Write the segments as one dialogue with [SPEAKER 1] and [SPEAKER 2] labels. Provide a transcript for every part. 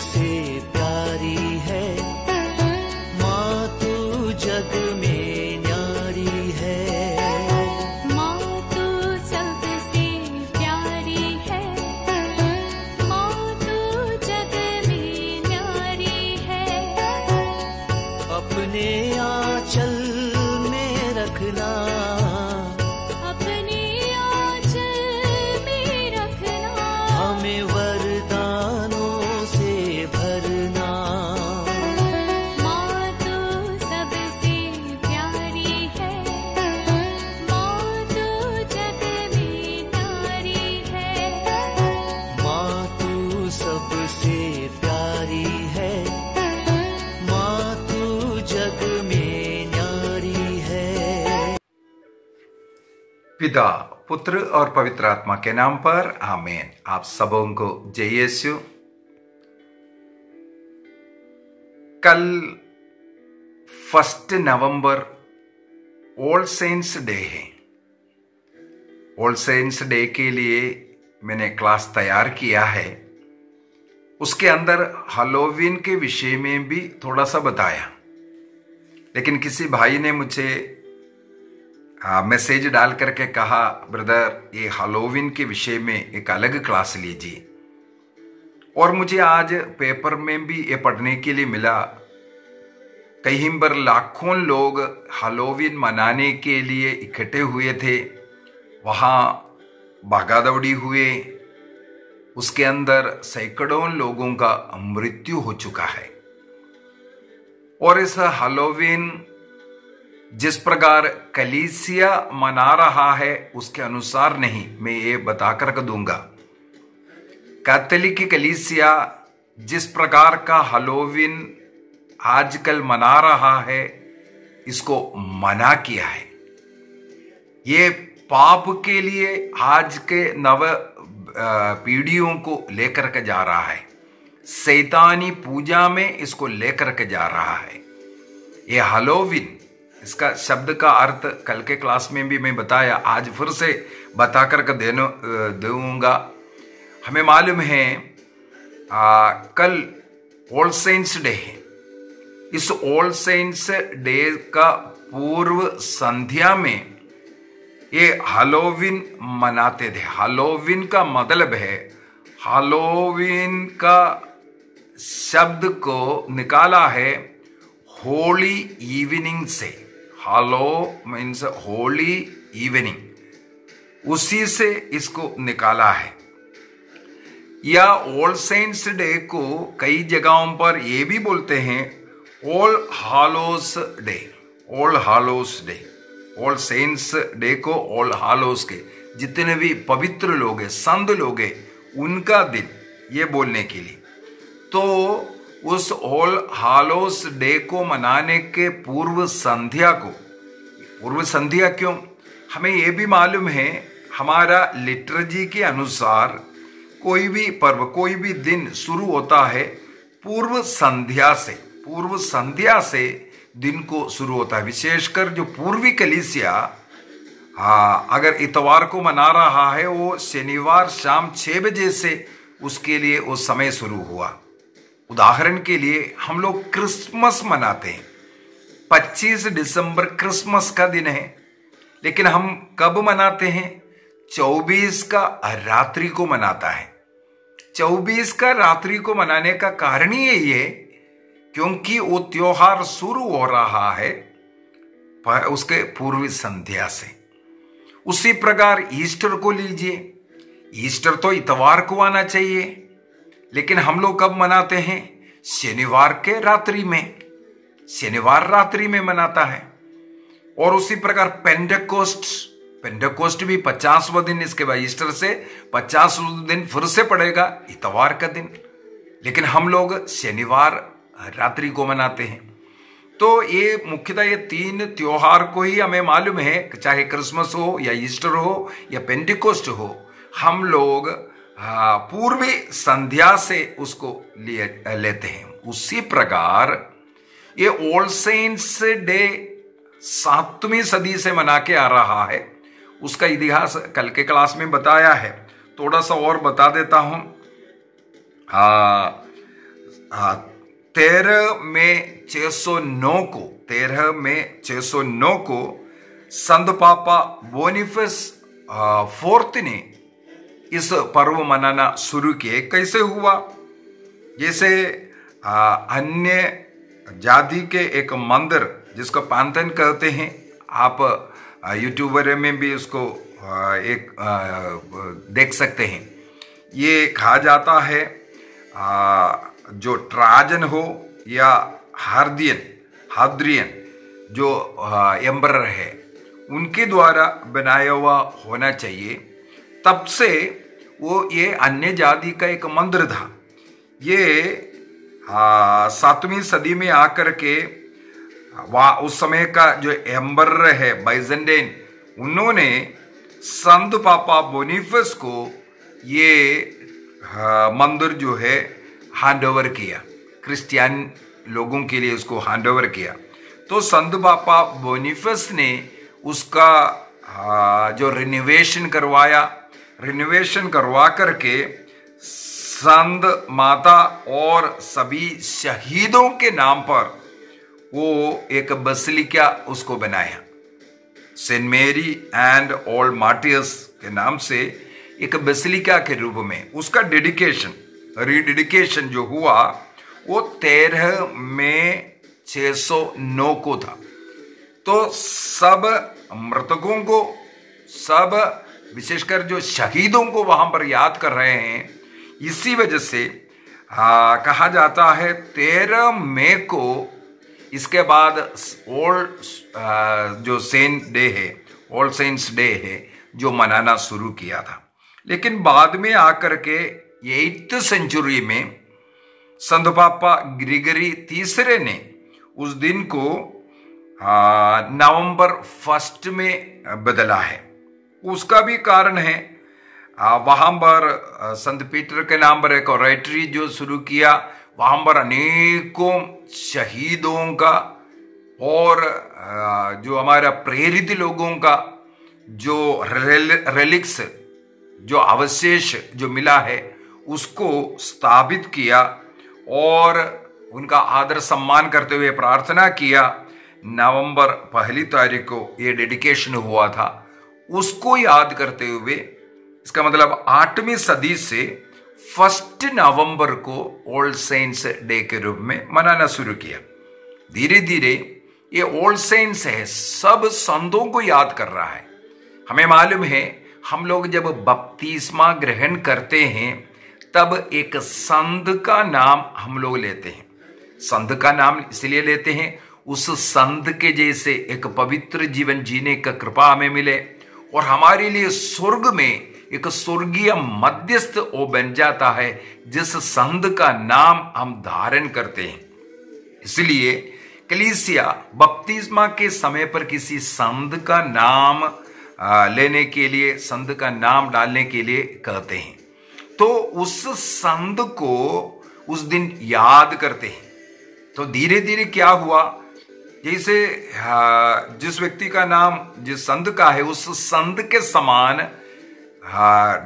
[SPEAKER 1] see.
[SPEAKER 2] पिता, पुत्र और पवित्र आत्मा के नाम पर आमेन। आप सबों को जय यीशु। कल first November old saints day है। ओल्ड सेंट्स डे के लिए मैंने क्लास तैयार किया है। उसके अंदर हलोवीन के विषय में भी थोड़ा सा बताया। लेकिन किसी भाई ने मुझे मैसेज डाल करके कहा, ब्रदर, ये हालोविन के विषय में एक अलग क्लास लीजिए। और मुझे आज पेपर में भी ये पढ़ने के लिए मिला। कहीं पर लाखों लोग हालोविन मनाने के लिए इकट्ठे हुए थे। वहाँ भागा दौड़ी हुए उसके अंदर सैकड़ों लोगों का मृत्यु हो चुका है। और इस हालोविन जिस प्रकार कलीसिया मना रहा है, उसके अनुसार नहीं, मैं ये बताकर कर दूँगा। कैथोलिक कलीसिया जिस प्रकार का हलोविन आजकल मना रहा है, इसको मना किया है। ये पाप के लिए आज के नव पीढ़ियों को लेकर के जा रहा है। सैतानी पूजा में इसको लेकर के जा रहा है। ये हलोविन इसका शब्द का अर्थ कल के क्लास में भी मैं बताया आज फिर से बता कर देनो दूँगा। हमें मालूम है आ, कल ऑल सेंट्स डे है। इस ऑल सेंट्स डे का पूर्व संध्या में ये हालोविन मनाते थे। हालोविन का मतलब है हालोविन का शब्द को निकाला है होली इवनिंग से। हालो मीन्स होली इवनिंग उसी से इसको निकाला है। या ऑल सेंट्स डे को कई जगहों पर ये भी बोलते हैं all hallows day all hallows day all saints day को ऑल हालोस के, जितने भी पवित्र लोग हैं, संत लोग हैं, उनका दिन, ये बोलने के लिए। तो उस ऑल हालोस डे को मनाने के पूर्व संध्या को। पूर्व संध्या क्यों? हमें यह भी मालूम है, हमारा लिटरेजी के अनुसार कोई भी पर्व, कोई भी दिन शुरू होता है पूर्व संध्या से। पूर्व संध्या से दिन को शुरू होता है। विशेषकर जो पूर्वी कलिसिया हाँ अगर इतवार को मना रहा है, वो शनिवार शाम छः बजे से उसके लिए वो समय शुरू हुआ। उदाहरण के लिए हम लोग क्रिसमस मनाते हैं। 25 दिसंबर क्रिसमस का दिन है, लेकिन हम कब मनाते हैं? 24 का रात्रि को मनाता है। 24 का रात्रि को मनाने का कारण ही यही है, क्योंकि वो त्योहार शुरू हो रहा है उसके पूर्वी संध्या से। उसी प्रकार ईस्टर को लीजिए। ईस्टर तो इतवार को आना चाहिए। लेकिन हम लोग कब मनाते हैं? शनिवार के रात्रि में। शनिवार रात्रि में मनाता है। और उसी प्रकार पेंडेकोस्ट पेंडेकोस्ट भी पचासवा दिन इसके बाद ईस्टर से पचास दिन फिर से पड़ेगा, इतवार का दिन। लेकिन हम लोग शनिवार रात्रि को मनाते हैं। तो ये मुख्यतः ये तीन त्योहार को ही हमें मालूम है, चाहे क्रिसमस हो या ईस्टर हो या पेंटिकोस्ट हो, हम लोग पूर्वी संध्या से उसको लिए लेते हैं। उसी प्रकार ये ओल्ड सेंट्स डे सातवीं सदी से मना के आ रहा है। उसका इतिहास कल के क्लास में बताया है। थोड़ा सा और बता देता हूँ। आ, तेरह में 609 को तेरह में 609 को संत पापा बोनिफस फोर्थ ने इस पर्व मनाना शुरू किए, कैसे हुआ? जैसे अन्य जाति के एक मंदिर जिसको पांतन कहते हैं, आप यूट्यूबर में भी उसको एक देख सकते हैं। ये कहा जाता है जो ट्राजन हो या हार्दियन, हाद्रियन, जो एम्बर है, उनके द्वारा बनाया हुआ होना चाहिए। तब से वो ये अन्य जाति का एक मंदिर था। ये सातवीं सदी में आकर के वहाँ उस समय का जो एम्बर है बाइजेंडेन उन्होंने संत पापा बोनिफस को ये मंदिर जो है हैंड ओवर किया। क्रिश्चियन लोगों के लिए उसको हैंड ओवर किया। तो संत पापा बोनिफस ने उसका जो रिनोवेशन करवाया रिनोवेशन करवा करके संत, माता और सभी शहीदों के नाम पर वो एक बसलिका उसको बनाया। सेंट मेरी एंड ऑल मार्टियस के नाम से एक बसलिका के रूप में उसका डेडिकेशन रीडेडिकेशन जो हुआ, वो तेरह में 609 को था। तो सब मृतकों को, सब विशेषकर जो शहीदों को वहाँ पर याद कर रहे हैं इसी वजह से आ, कहा जाता है तेरह मई को इसके बाद ओल्ड जो सेंट डे है ओल्ड सेंट्स डे है जो मनाना शुरू किया था। लेकिन बाद में आकर के एट्थ सेंचुरी में संत पापा ग्रिगरी तीसरे ने उस दिन को नवंबर फ़र्स्ट में बदला है। उसका भी कारण है। वहाँ पर संत पीटर के नाम पर एक ऑरेटरी जो शुरू किया, वहाँ पर अनेकों शहीदों का और जो हमारा प्रेरित लोगों का जो रेलिक्स जो अवशेष जो मिला है, उसको स्थापित किया और उनका आदर सम्मान करते हुए प्रार्थना किया। नवंबर पहली तारीख को ये डेडिकेशन हुआ था। उसको याद करते हुए, इसका मतलब आठवीं सदी से फ़र्स्ट नवंबर को ओल्ड सेंट्स डे के रूप में मनाना शुरू किया। धीरे धीरे ये ओल्ड सेंट्स है, सब संतों को याद कर रहा है। हमें मालूम है, हम लोग जब बपतिस्मा ग्रहण करते हैं, तब एक संत का नाम हम लोग लेते हैं। संत का नाम इसलिए लेते हैं, उस संत के जैसे एक पवित्र जीवन जीने का कृपा हमें मिले। और हमारे लिए स्वर्ग में एक स्वर्गीय मध्यस्थ वो बन जाता है, जिस संत का नाम हम धारण करते हैं। इसलिए कलीसिया बपतिस्मा के समय पर किसी संत का नाम लेने के लिए संध का नाम डालने के लिए कहते हैं। तो उस संत को उस दिन याद करते हैं। तो धीरे धीरे क्या हुआ? जैसे जिस व्यक्ति का नाम, जिस संत का है, उस संत के समान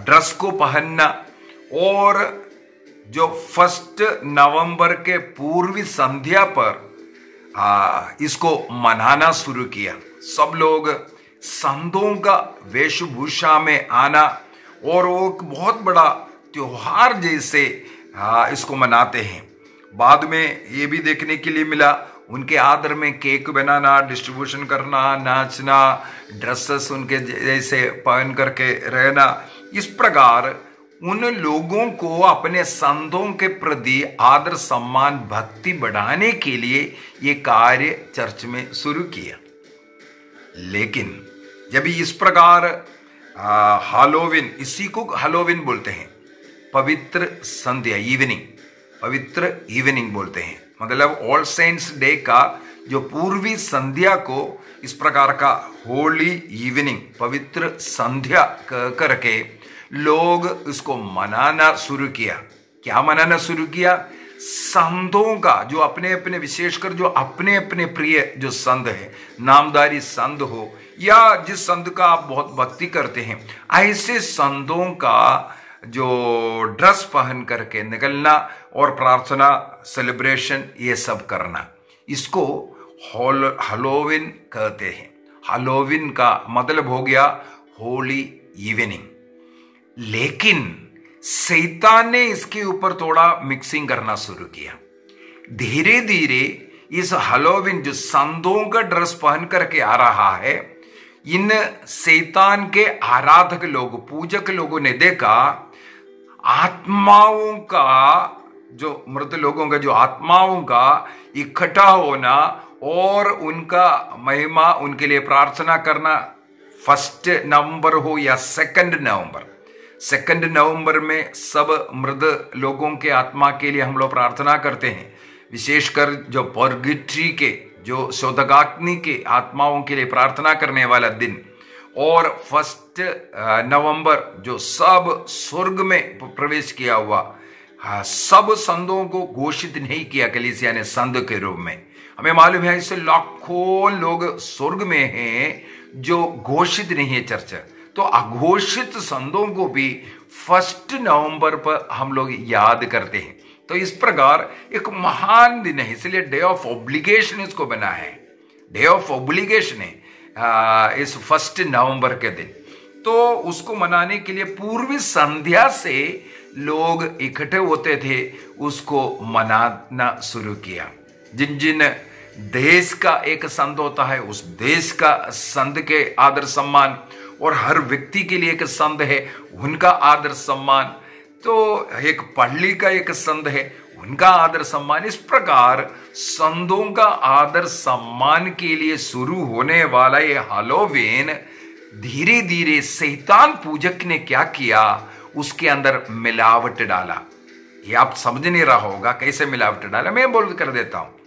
[SPEAKER 2] ड्रेस को पहनना, और जो फ़र्स्ट नवंबर के पूर्वी संध्या पर इसको मनाना शुरू किया। सब लोग संतों का वेशभूषा में आना, और वो एक बहुत बड़ा त्योहार जैसे इसको मनाते हैं। बाद में ये भी देखने के लिए मिला उनके आदर में केक बनाना डिस्ट्रीब्यूशन करना, नाचना ड्रेसेस उनके जैसे पहन करके रहना, इस प्रकार उन लोगों को अपने संतों के प्रति आदर, सम्मान, भक्ति बढ़ाने के लिए ये कार्य चर्च में शुरू किया। लेकिन जब इस प्रकार हालोविन इसी को हालोविन बोलते हैं, पवित्र संध्या इवनिंग पवित्र इवनिंग बोलते हैं। मतलब ऑल सेंट्स डे का जो पूर्वी संध्या को इस प्रकार का होली इवनिंग पवित्र संध्या करके लोग इसको मनाना शुरू किया। क्या मनाना शुरू किया? संतों का, जो अपने अपने विशेषकर जो अपने अपने प्रिय जो संत है, नामदारी संत हो, या जिस संत का आप बहुत भक्ति करते हैं, ऐसे संतों का जो ड्रेस पहन करके निकलना और प्रार्थना सेलिब्रेशन ये सब करना। इसको हॉल हलोविन कहते हैं। हलोविन का मतलब हो गया होली इवनिंग लेकिन सैतान ने इसके ऊपर थोड़ा मिक्सिंग करना शुरू किया। धीरे धीरे इस हलोविन जो संतों का ड्रेस पहन करके आ रहा है, इन सैतान के आराधक लोग, पूजक लोगों ने देखा, आत्माओं का जो मृत लोगों का, जो आत्माओं का इकट्ठा होना और उनका महिमा, उनके लिए प्रार्थना करना, फ़र्स्ट नवंबर हो या सेकंड नवंबर। सेकंड नवंबर में सब मृद लोगों के आत्मा के लिए हम लोग प्रार्थना करते हैं। विशेषकर जो परगिट्री के, जो शोधकाग्नि के आत्माओं के लिए प्रार्थना करने वाला दिन और फ़र्स्ट नवंबर जो सब स्वर्ग में प्रवेश किया हुआ हाँ, सब संतों को घोषित नहीं किया कलीसिया ने संत के रूप में। हमें मालूम है इससे लाखों लोग स्वर्ग में हैं जो घोषित नहीं है चर्चा। तो अघोषित संतों को भी फ़र्स्ट नवंबर पर हम लोग याद करते हैं। तो इस प्रकार एक महान दिन है इसलिए डे ऑफ़ ऑब्लिगेशन इसको बना है। डे ऑफ़ ऑब्लिगेशन है इस फ़र्स्ट नवंबर के दिन। तो उसको मनाने के लिए पूर्वी संध्या से लोग इकट्ठे होते थे, उसको मनाना शुरू किया। जिन जिन देश का एक संत होता है, उस देश का संत के आदर सम्मान और हर व्यक्ति के लिए एक संत है, उनका आदर सम्मान। तो एक पढ़ली का एक संत है, उनका आदर सम्मान। इस प्रकार संतों का आदर सम्मान के लिए शुरू होने वाला ये हालोवेन धीरे धीरे शैतान पूजक ने क्या किया? उसके अंदर मिलावट डाला। ये आप समझ नहीं रहा होगा कैसे मिलावट डाला, मैं बोल कर देता हूँ।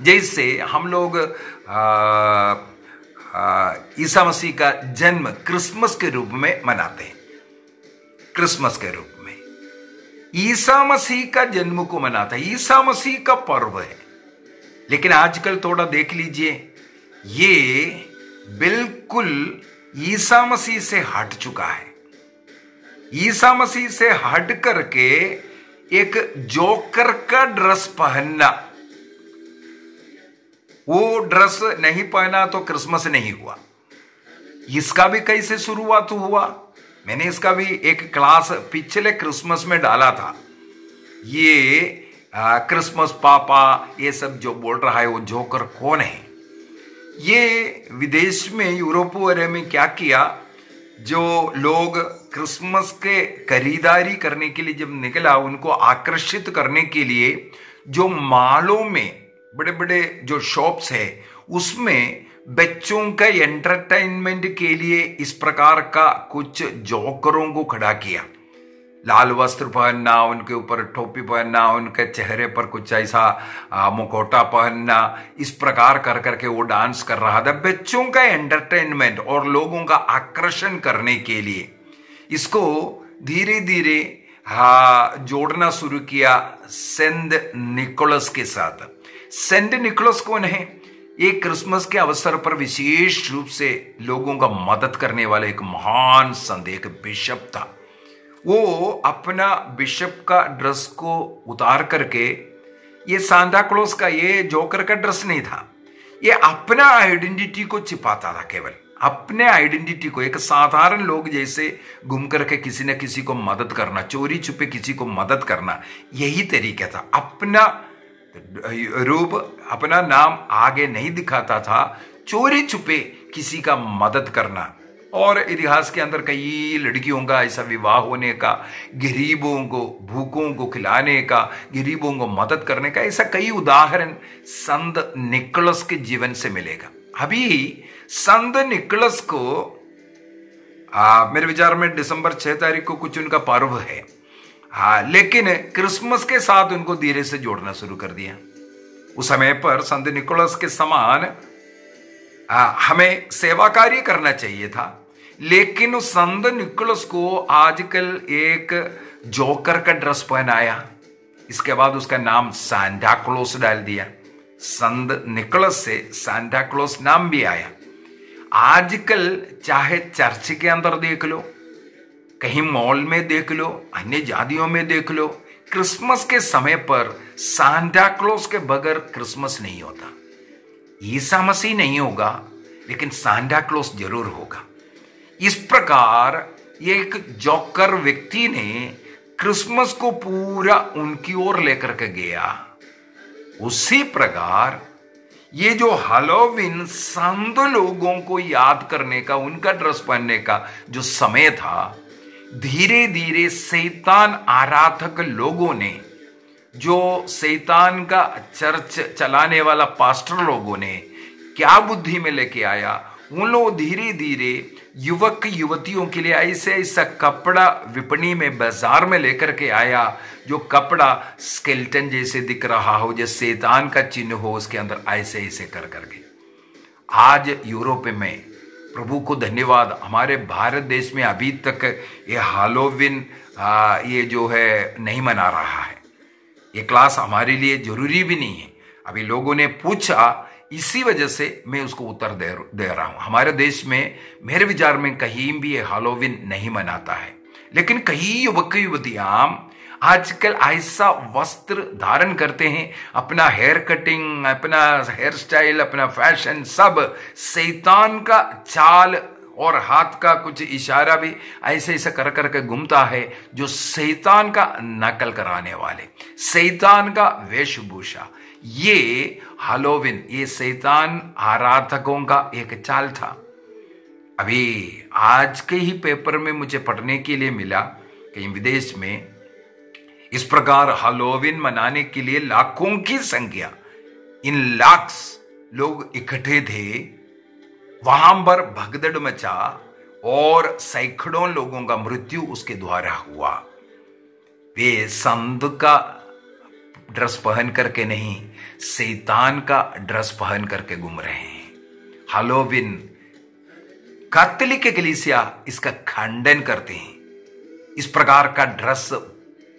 [SPEAKER 2] जैसे हम लोग ईसा मसीह का जन्म क्रिसमस के रूप में मनाते हैं। क्रिसमस के रूप में। ईसा मसीह का जन्म को मनाता है। ईसा मसीह का पर्व है। लेकिन आजकल थोड़ा देख लीजिए, ये बिल्कुल ईसा मसीह से हट चुका है। ईसा मसीह से हट करके एक जोकर का ड्रेस पहनना। वो ड्रेस नहीं पहना तो क्रिसमस नहीं हुआ। इसका भी कैसे शुरुआत हुआ? मैंने इसका भी एक क्लास पिछले क्रिसमस में डाला था। ये क्रिसमस पापा ये सब जो बोल रहा है वो जोकर कौन है? ये विदेश में यूरोप वगैरह में क्या किया? जो लोग क्रिसमस के खरीदारी करने के लिए जब निकला, उनको आकर्षित करने के लिए जो मालों में बड़े बड़े जो शॉप्स है, उसमें बच्चों का एंटरटेनमेंट के लिए इस प्रकार का कुछ जोकरों को खड़ा किया। लाल वस्त्र पहनना, उनके ऊपर टोपी पहनना, उनके चेहरे पर कुछ ऐसा मुखोटा पहनना, इस प्रकार कर करके वो डांस कर रहा था। बच्चों का एंटरटेनमेंट और लोगों का आकर्षण करने के लिए। इसको धीरे धीरे, हा, जोड़ना शुरू किया सेंट निकोलस के साथ। सेंट निकोलस कौन है? एक क्रिसमस के अवसर पर विशेष रूप से लोगों का मदद करने वाला एक महान संदेह बिशप था। वो अपना बिशप का ड्रेस को उतार करके, ये सांता क्लोज का, ये जोकर का ड्रेस नहीं था। ये अपना आइडेंटिटी को छिपाता था केवल। अपने आइडेंटिटी को, एक साधारण लोग जैसे घूम करके किसी न किसी को मदद करना, चोरी छुपे किसी को मदद करना, यही तरीका था। अपना रूप, अपना नाम आगे नहीं दिखाता था, चोरी छुपे किसी का मदद करना। और इतिहास के अंदर कई लड़कियों का ऐसा विवाह होने का, गरीबों को, भूखों को खिलाने का, गरीबों को मदद करने का ऐसा कई उदाहरण संत निकलस के जीवन से मिलेगा। अभी संत निकलस को आ, मेरे विचार में दिसंबर छह तारीख को कुछ उनका पर्व है। हाँ लेकिन क्रिसमस के साथ उनको धीरे से जोड़ना शुरू कर दिया। उस समय पर संत निकोलस के समान आ, हमें सेवा कार्य करना चाहिए था। लेकिन उस संत निकोलस को आजकल एक जोकर का ड्रेस पहनाया। इसके बाद उसका नाम सांडा क्लोस डाल दिया। संत निकोलस से सांडा क्लोस नाम भी आया। आजकल चाहे चर्च के अंदर देख लो, कहीं मॉल में देख लो, अन्य जातियों में देख लो, क्रिसमस के समय पर सांता क्लोज के बगैर क्रिसमस नहीं होता। ईसा मसीह नहीं होगा, लेकिन सांता क्लोज ज़रूर होगा। इस प्रकार एक जॉकर व्यक्ति ने क्रिसमस को पूरा उनकी ओर लेकर के गया। उसी प्रकार ये जो हलोविन संत लोगों को याद करने का, उनका ड्रेस पहनने का जो समय था धीरे धीरे सैतान आराधक लोगों ने, जो सैतान का चर्च चलाने वाला पास्टर लोगों ने, क्या बुद्धि में लेके आया, उन लोग धीरे धीरे युवक युवतियों के लिए ऐसे ऐसा कपड़ा विपणी में बाज़ार में लेकर के आया, जो कपड़ा स्केल्टन जैसे दिख रहा हो जैसे शैतान का चिन्ह हो, उसके अंदर ऐसे ऐसे कर करके आज यूरोप में प्रभु को धन्यवाद। हमारे भारत देश में अभी तक ये हालोविन ये जो है, नहीं मना रहा है। ये क्लास हमारे लिए ज़रूरी भी नहीं है। अभी लोगों ने पूछा, इसी वजह से मैं उसको उत्तर दे रहा हूँ। हमारे देश में मेरे विचार में कहीं भी ये हालोविन नहीं मनाता है। लेकिन कई युवक युवतियाँ आजकल ऐसा वस्त्र धारण करते हैं, अपना हेयर कटिंग अपना हेयर स्टाइल अपना फ़ैशन सब शैतान का चाल और हाथ का कुछ इशारा भी ऐसे ऐसे कर करके घूमता है, जो शैतान का नकल कराने वाले, शैतान का वेशभूषा। ये हालोविन ये शैतान आराधकों का एक चाल था। अभी आज के ही पेपर में मुझे पढ़ने के लिए मिला कहीं विदेश में इस प्रकार हालोविन मनाने के लिए लाखों की संख्या, इन लाख लोग इकट्ठे थे। वहाँ पर भगदड़ मचा और सैकड़ों लोगों का मृत्यु उसके द्वारा हुआ। वे संत का ड्रेस पहन करके नहीं, शैतान का ड्रेस पहन करके घूम रहे हैं। हालोविन कैथोलिक कलीसिया इसका खंडन करते हैं। इस प्रकार का ड्रेस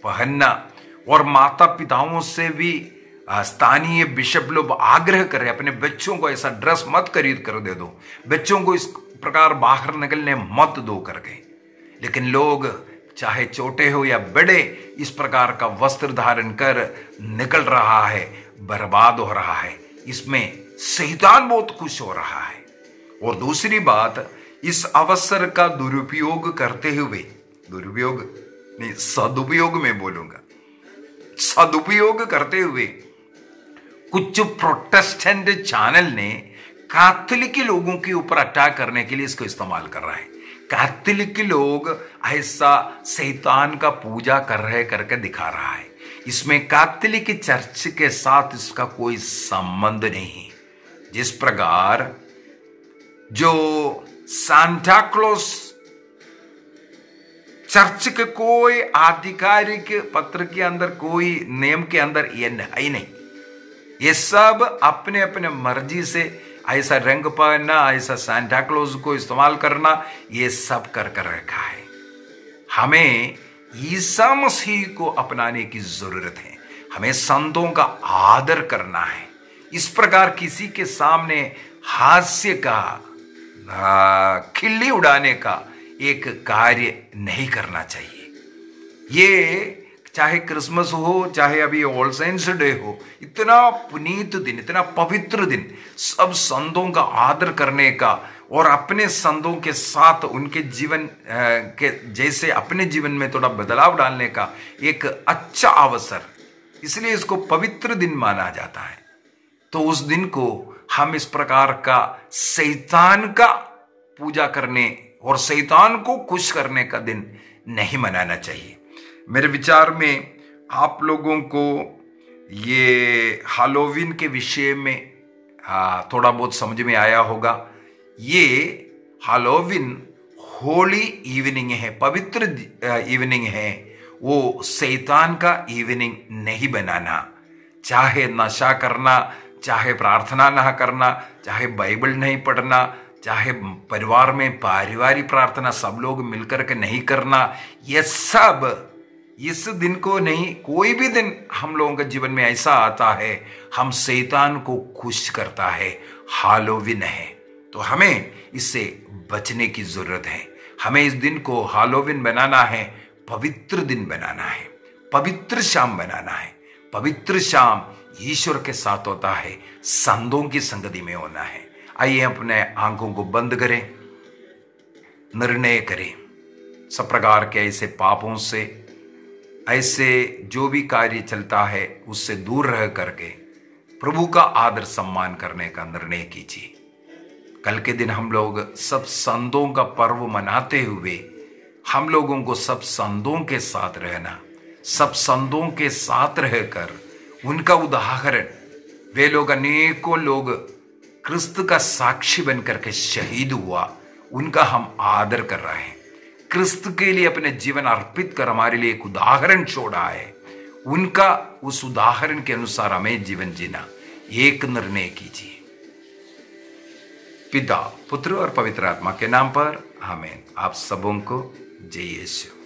[SPEAKER 2] पहनना और माता पिताओं से भी स्थानीय बिशप लोग आग्रह कर रहे अपने बच्चों को ऐसा ड्रेस मत खरीद कर दे दो। बच्चों को इस प्रकार बाहर निकलने मत दो करके। लेकिन लोग चाहे छोटे हो या बड़े, इस प्रकार का वस्त्र धारण कर निकल रहा है, बर्बाद हो रहा है। इसमें शैतान बहुत खुश हो रहा है। और दूसरी बात, इस अवसर का दुरुपयोग करते हुए, दुरुपयोग नहीं, सदुपयोग में बोलूँगा। सदुपयोग करते हुए, कुछ प्रोटेस्टेंट चैनल ने कैथोलिक लोगों के ऊपर अटैक करने के लिए इसको इस्तेमाल कर रहा है। कैथोलिक लोग ऐसा शैतान का पूजा कर रहे करके दिखा रहा है। इसमें कैथलिक चर्च के साथ इसका कोई संबंध नहीं। जिस प्रकार जो सांता क्लोस चर्च के कोई आधिकारिक पत्र के अंदर, कोई नियम के अंदर ये है नहीं। ये सब अपने अपने मर्ज़ी से ऐसा रंग पहनना, ऐसा सांता क्लोज को इस्तेमाल करना, ये सब कर कर रखा है। हमें ईसा मसीह को अपनाने की ज़रूरत है। हमें संतों का आदर करना है। इस प्रकार किसी के सामने हास्य का खिल्ली उड़ाने का एक कार्य नहीं करना चाहिए। ये चाहे क्रिसमस हो, चाहे अभी ऑल साइंस डे हो, इतना पुनीत दिन, इतना पवित्र दिन सब संतों का आदर करने का और अपने संतों के साथ उनके जीवन के जैसे अपने जीवन में थोड़ा बदलाव डालने का एक अच्छा अवसर। इसलिए इसको पवित्र दिन माना जाता है। तो उस दिन को हम इस प्रकार का शैतान का पूजा करने और शैतान को खुश करने का दिन नहीं मनाना चाहिए। मेरे विचार में आप लोगों को ये हालोविन के विषय में आ, थोड़ा बहुत समझ में आया होगा। ये हालोविन होली इवनिंग है पवित्र इवनिंग है। वो शैतान का इवनिंग नहीं बनाना। चाहे नशा करना चाहे प्रार्थना ना करना चाहे बाइबल नहीं पढ़ना चाहे परिवार में पारिवारिक प्रार्थना सब लोग मिलकर के नहीं करना ये सब इस दिन को नहीं, कोई भी दिन हम लोगों के जीवन में ऐसा आता है, हम शैतान को खुश करता है, हालोविन है। तो हमें इससे बचने की ज़रूरत है। हमें इस दिन को हालोविन बनाना है, पवित्र दिन बनाना है, पवित्र शाम बनाना है। पवित्र शाम ईश्वर के साथ होता है संतों की संगति में होना है। आइए अपने आँखों को बंद करें, निर्णय करें। सब प्रकार के ऐसे पापों से ऐसे जो भी कार्य चलता है, उससे दूर रह करके प्रभु का आदर सम्मान करने का निर्णय कीजिए। कल के दिन हम लोग सब संतों का पर्व मनाते हुए हम लोगों को सब संतों के साथ रहना, सब संतों के साथ रहकर उनका उदाहरण, वे लोग अनेकों लोग क्रिस्त का साक्षी बनकर के शहीद हुआ, उनका हम आदर कर रहे हैं। क्रिस्त के लिए अपने जीवन अर्पित कर हमारे लिए एक उदाहरण छोड़ा है उनका उस उदाहरण के अनुसार हमें जीवन जीना एक निर्णय कीजिए पिता पुत्र और पवित्र आत्मा के नाम पर हमें आप सबों को जय यीशु